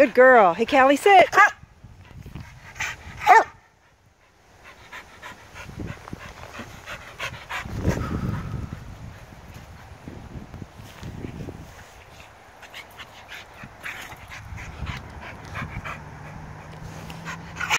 Good girl. Hey, Callie, sit.